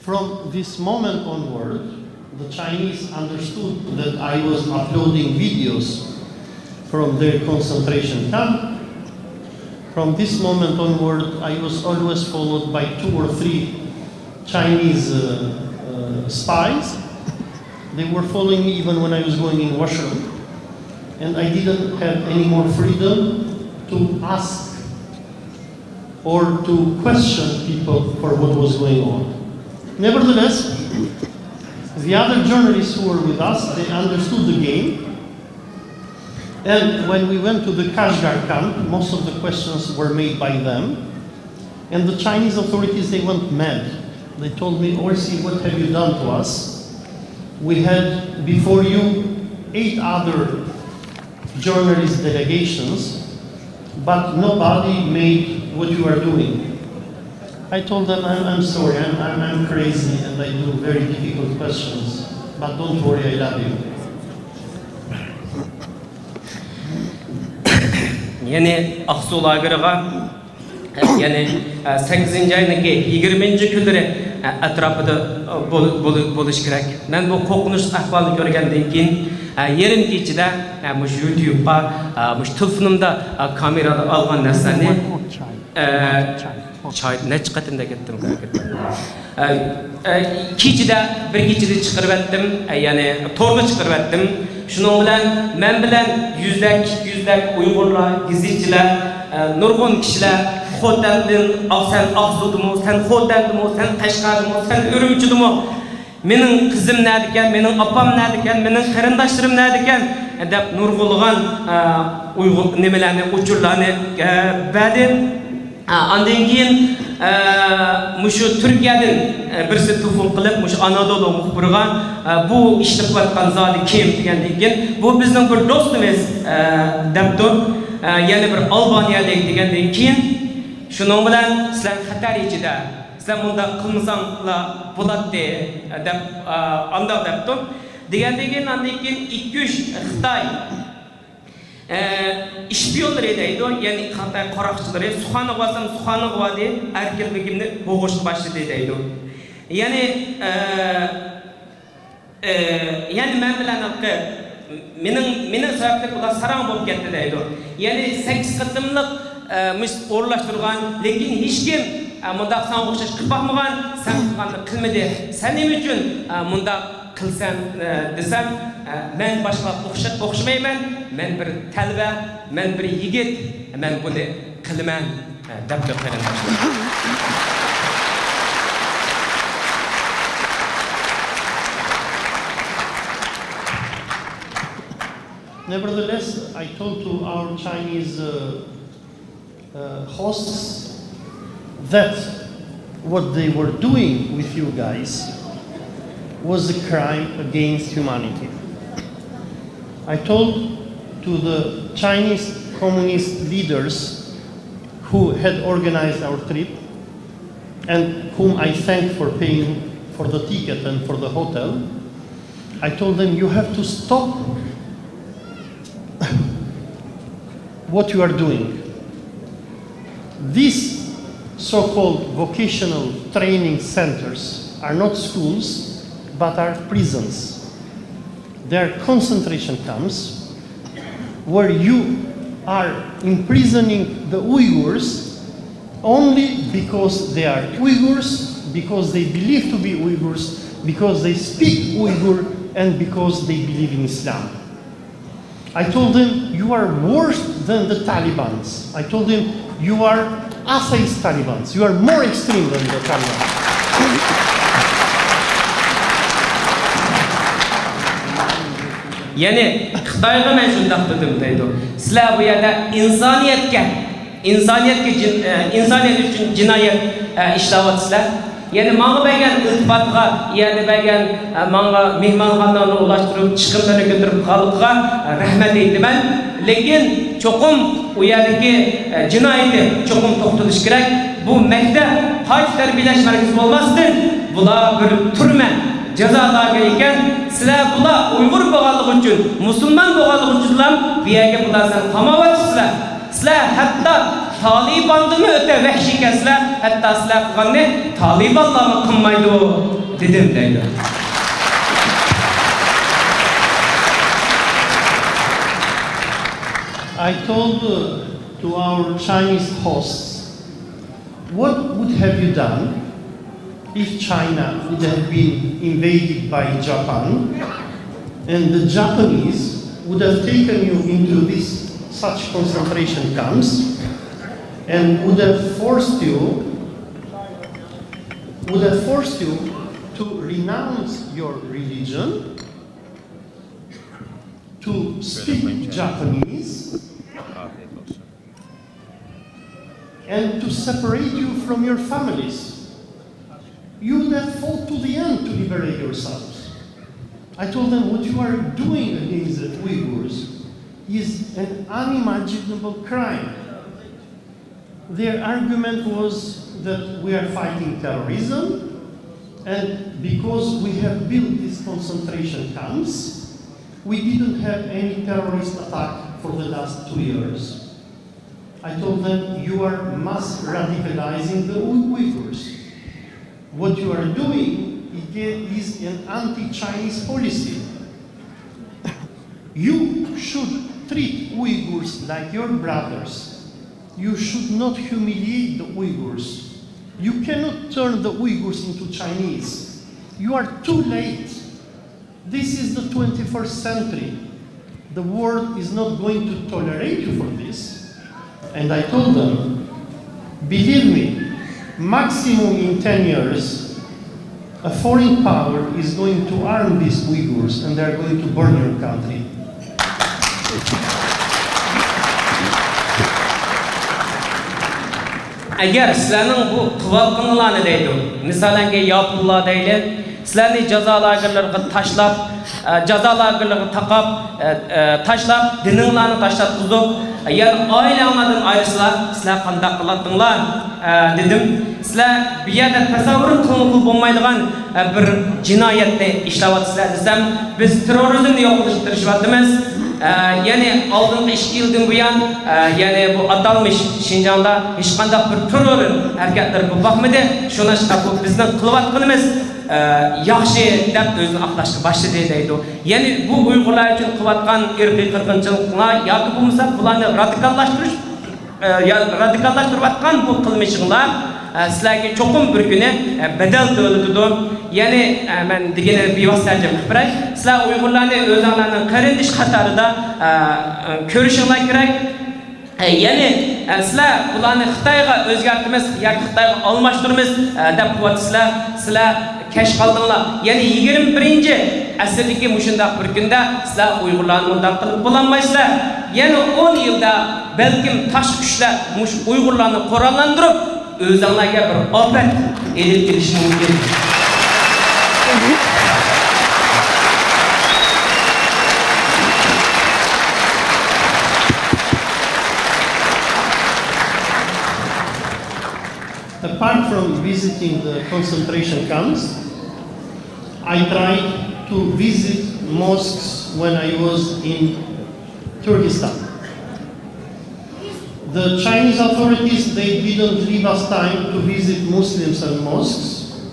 From this moment onward, the Chinese understood that I was uploading videos from their concentration camp. From this moment onward, I was always followed by two or three Chinese uh, uh, spies. They were following me even when I was going in washroom. And I didn't have any more freedom to ask or to question people for what was going on. Nevertheless, the other journalists who were with us, they understood the game. And when we went to the Kashgar camp, most of the questions were made by them. And the Chinese authorities, they went mad. They told me, Orsi, what have you done to us? We had before you eight other journalist delegations, but nobody made what you are doing. I told them, I'm, I'm sorry, I'm, I'm, I'm crazy and I do very difficult questions, but don't worry, I love you. ya'ni aqsu lageriga ya'ni 8 ayninki 20 kunlari atrofida bo'lish kerak. Man bu qo'rqinch ahvolni ko'rgandan keyin yarim kechada mush youtube'ga mush telefonimda kamerada olgan narsani choy necha qatimda ketdim e, kechida bir kechada chiqarib etdim e, ya'ni to'rga chiqarib etdim shuning bilan men bilan yuzlab ikki yuzlab uyg'urlar gazetchilar e, nurg'un kishilar xo'tandin sen oqsudimi sen xotandimi sen qashqardimi sen urumchidimi mening qizim nerede ekan mening opam nerede ekan mening qarindoshlarim nerede ekan deb nurg'ulg'an uyg'ur nimalarni uchurlarni berdi Ondan keyin mushu Turkiyadan birisi telefon qilib, mushu Anadolu muxbiriga bu ishni qilayotgan zodi kim degandan keyin bu bizning bir do'stimiz debdi. Yana bir Albaniyalik degandan keyin shuning bilan sizlar xatar ichida sizlar bunda qilmasanglar bo'ladi deb andoq debdi. Degandan keyin ondan keyin 2-3 Xitoy Э, ishpiyonlar deydi ya'ni qanday qaroqchilar suxani qilsam suxani qiladi erkinligimni bo'g'ishni boshladi deydi ya'ni e, e, ya'ni men bilan mening mening sababli ular sarang bo'lib ketdi deydi ya'ni sakkiz qatimliq e, o'rlashtirgan lekin hech kim mundaq san o'xshash qilib boqmagan san qilganni qilmadi. San nima uchun mundaq qilsan desam men o'xshamayman. Men bir men bir yigit men buni qilaman qarindoshlar Nevertheless, I told to our Chinese uh, uh, hosts that what they were doing with you guys was a crime against humanity. I told to the Chinese communist leaders who had organized our trip and whom I thanked for paying for the ticket and for the hotel, I told them you have to stop what you are doing. These so-called vocational training centers are not schools, but are prisons. They are concentration camps where you are imprisoning the Uyghurs only because they are Uyghurs, because they believe to be Uyghurs, because they speak Uyghur, and because they believe in Islam. I told them, you are worse than the Taliban's. I told them, you are atheist Talibans. You are more extreme than the Taliban. Ya'ni xitoyga man shundoq dedim deydi sizlar bu yerda insoniyatga insoniyatga e, insoniyat uchun jinoyat e, ishlayapsizlar Yani manga bergan iltifatga, yani bergan e, manga mehmonxonani ulashtirib, chiqimlarni ko'tarib xalqqa rahmat aytaman. Lekin cho'qim u yerdagi jinoyati cho'qim to'xtatish kerak. Bu maktab haj tarbiyalash markazi bo'lmasdan, bular bir turma jazo lageri ekan. Sizlar bular Uyg'ur bo'lganligi uchun, musulmon bo'lganligi uchun ham bu yerga bularni qamavyapsizlar. Sizlar hatto Taliban'dımı öte vəhşi kəslər, hətta sizlər qıqanı Talibanla mı qınmaydı o dedim deydi. I told uh, to our Chinese hosts, what would have you done if China would have been invaded by Japan and the Japanese would have taken you into this such concentration camps and would have forced you would have forced you to renounce your religion to speak Japanese and to separate you from your families. You would have fought to the end to liberate yourselves. I told them what you are doing against the Uyghurs is an unimaginable crime. Their argument was that we are fighting terrorism, and because we have built these concentration camps, we didn't have any terrorist attack for the last two years. I told them, you are mass radicalizing the Uyghurs. What you are doing is an anti-Chinese policy. You should treat Uyghurs like your brothers. You should not humiliate the Uyghurs. You cannot turn the Uyghurs into Chinese. You are too late. This is the 21st century. The world is not going to tolerate you for this. And I told them, believe me, maximum in 10 years, a foreign power is going to arm these Uyghurs and they're going to burn your country. Agar sizlarning bu qilvatqinlarni deydi, misolanga Yapullah deydi sizlarni jazo lagerlariga tashlab, e, jazo lagerlariga taqab, e, e, tashlab, dininglarni tashlatkizib, agar oilanglardan ayrisizlar, sizlar qanday qiladinglar dedim. Sizlar bu yerda tasavvur qilib bo'lmaydigan bir jinoyatni ishlayapsizlar desam, biz terrorizmni yo'qotishga tirishyapmiz. Ee, yani aldın iş yıldan bu yan ee, yani bu atalmış Şincan'da hiç kanda bir turun erkekler bu bakmadı. Şuna işte bu bizden kılvatkanımız yaxshi deb o'zini oqlashga boshladi deydi ya'ni bu uyg'urlar uchun qilayotgan irqiy qirg'inchiliklar yoki bo'lmasa bularni radikallashtirish ee, radikallashtiribyotgan bu qilmishinglar sizlarga cho'qim bir kuni badal to'latadi ya'ni man degani bevosita tarjima qilib beray sizlar uyg'urlarni o'zinglarning ish qatorida ko'rishinglar kerak ya'ni sizlar bularni xitoyga o'zgartiramiz yoki xitoyga almashtiramiz deb qilyapsizlar sizlar kash qildinglar ya'ni yigirma birinchi asrdagi mushundoq bir kunda sizlar uyg'urlarni bundoq qilib bo'lolmaysizlar yana o'n yilda balkim tashqi kuchlar mush uyg'urlarni qurollantirib bir Apart from visiting the concentration camps, I tried to visit mosques when I was in Turkestan. The Chinese authorities, they didn't leave us time to visit Muslims and mosques.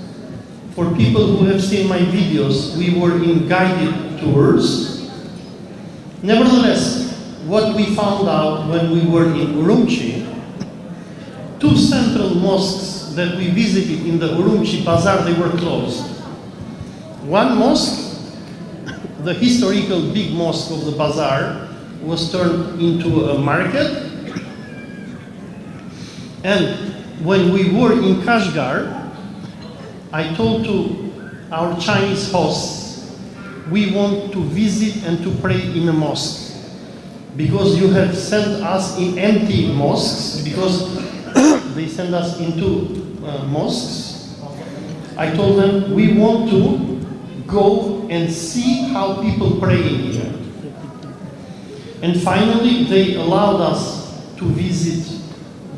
For people who have seen my videos, we were in guided tours. Nevertheless, what we found out when we were in Urumqi, two central mosques that we visited in the Urumqi Bazaar, they were closed. One mosque, the historical big mosque of the bazaar, was turned into a market. And when we were in Kashgar, I told to our Chinese hosts, we want to visit and to pray in a mosque. Because you have sent us in empty mosques, because they send us into uh, mosques. I told them we want to go and see how people pray here. And finally, they allowed us to visit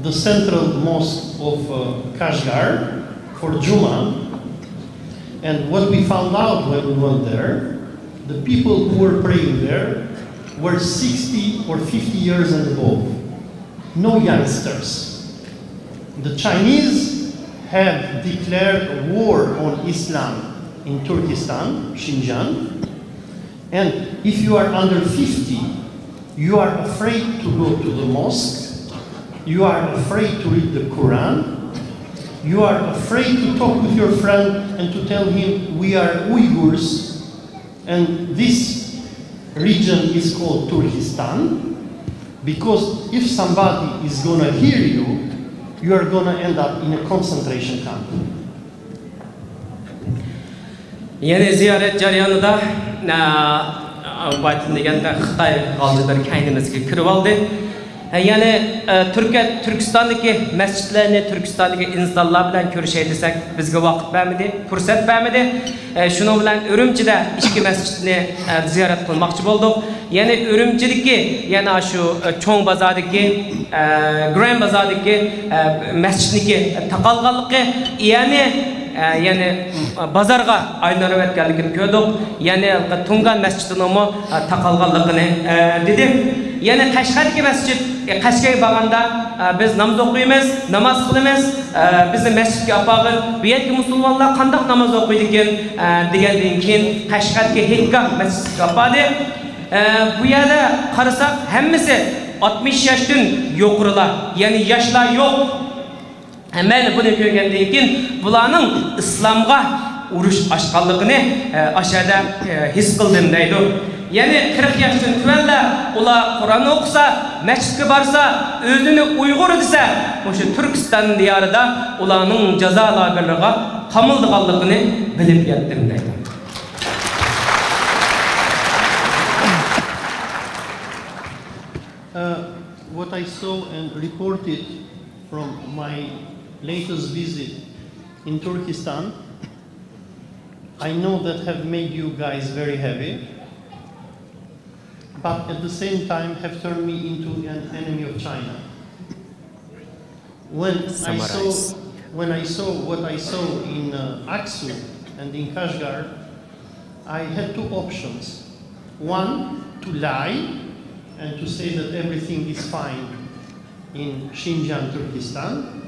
the central mosque of uh, Kashgar for Juma. And what we found out when we went there, the people who were praying there were 60 or 50 years and above. No youngsters. The Chinese have declared war on Islam in Turkestan, Xinjiang. And if you are under 50, you are afraid to go to the mosque, you are afraid to read the Quran, you are afraid to talk with your friend and to tell him, We are Uyghurs, and this region is called Turkestan, because if somebody is gonna hear you, you are gonna end up in a concentration camp. Yine ziyaret jarayonida Baytin deganda Xitoy g'oldilar kaynimizga kirib oldi. E, ya'ni e, Turkiya Turkistondagi masjidlarni, Turkistondagi insonlar bilan ko'rishay desak, bizga vaqt bormidi fursat bormidi Shuning e, bilan Urumchida ikki masjidni ziyorat qilmoqchi bo'ldik. Ya'ni Urumchidagi, yana shu cho'ng bozordagi, Grand bozordagi masjidniki taqalganligi, ya'ni ya'ni bozorga aylanib o'tganligini ko'rdik. Ya'ni Tungan masjidining taqalganligini dedi. Ya'ni Qashqardagi masjid Qashqarga borganda biz namoz o'qiymiz, namoz qilamiz, bizni masjidga olib bu yerga musulmonlar qanday namoz o'qiydi ekan degandan keyin Qashqarga Hekka masjidga oldi. Bu yerda qarasak hammasi 60 yoshdan yuqorilar, ya'ni yoshlar yo'q. Mən bunu görgəndən keyin bularning islomga urush ochganligini aşağıda his qildim deydi. Ya'ni 40 yoshdan tuvanlar ular Qur'on o'qisa, masjidga borsa, o'zini Uyg'ur desa, o'sha Turkiston diyorida ularning jazo lagerlariga qamildiganligini bilib yetdim deydi. What I saw and reported from my latest visit in Turkestan, I know that have made you guys very heavy, but at the same time have turned me into an enemy of China. When I saw when I saw what I saw in uh, Aksu and in Kashgar, I had two options. One, to lie and to say that everything is fine in Xinjiang, Turkestan.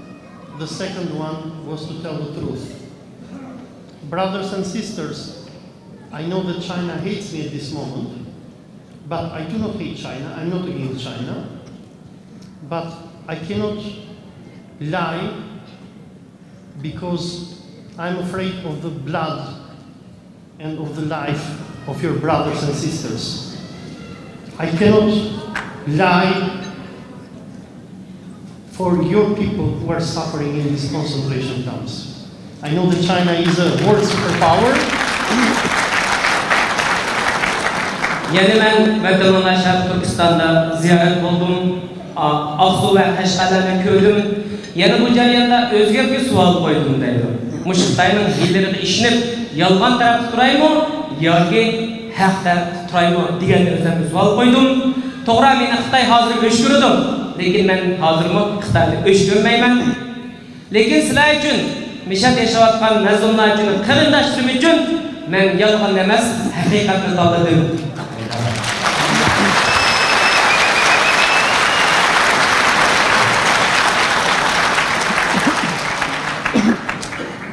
The second one was to tell the truth. Brothers and sisters, I know that China hates me at this moment, but I do not hate China. I'm not against China. But I cannot lie because I'm afraid of the blood and of the life of your brothers and sisters. I cannot lie for your people who are suffering in these concentration camps. I know that China is a world superpower, Ya'ni men Makedoniya Sharq Turkistonda ziyorat bo'ldim. Aqsu va Qashqarlarni ko'rdim. Yana bu jarayonda o'zgarga savol qo'ydim deydi. Mush Xitoyning hillariga ishinib, yolg'on tarafda turaymi yoki haq tarafda turaymi degan o'zimga savol qo'ydim. To'g'ri, meni Xitoy hozir o'ch ko'rdim, lekin men hozirmi Xitoyni o'ch ko'rmayman. Lekin sizlar uchun mishat yashayotgan mazlumlar uchun, qarindoshlarim uchun men yolg'on emas, haqiqatni tanladim.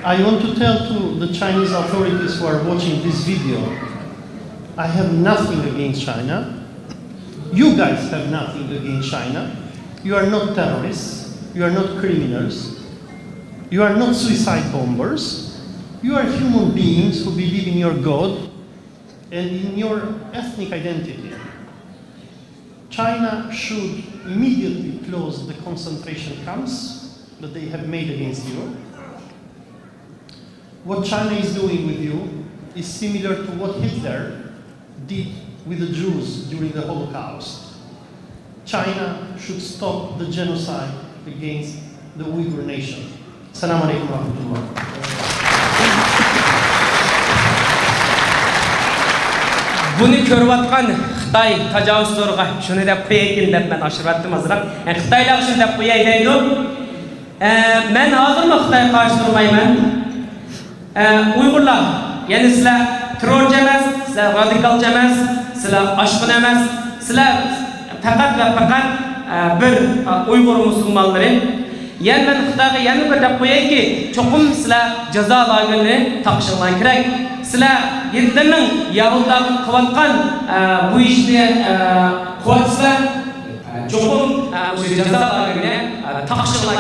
I want to tell to the Chinese authorities who are watching this video, I have nothing against China. You guys have nothing against China. You are not terrorists. You are not criminals. You are not suicide bombers. You are human beings who believe in your God and in your ethnic identity. China should immediately close the concentration camps that they have made against you. What China is doing with you is similar to what Hitler did with the Jews during the Holocaust. China should stop the genocide against the Uyghur nation. Assalamu alaikum wa rahmatullah. Bunu körvatkan Xitay tajavuz zorga. Şunu da kuyayken de ben aşırvattım azıraq. Yani Xitayla şunu da kuyayken de. Ben hazır mı Xitay karşı durmayım ben? E, Uygurlar, yani sizler terör cemez, тақат ва бір ұйғыр мұсылманлары. Yen ben Xudayga yana bir dep qo'yayki, cho'qim sizlar jazo lagerlarini topshirlar kerak. Sizlar yillarning yavuldan qilayotgan bu ishni qo'ysizlar, cho'qim o'sha jazo lagerini tavsiya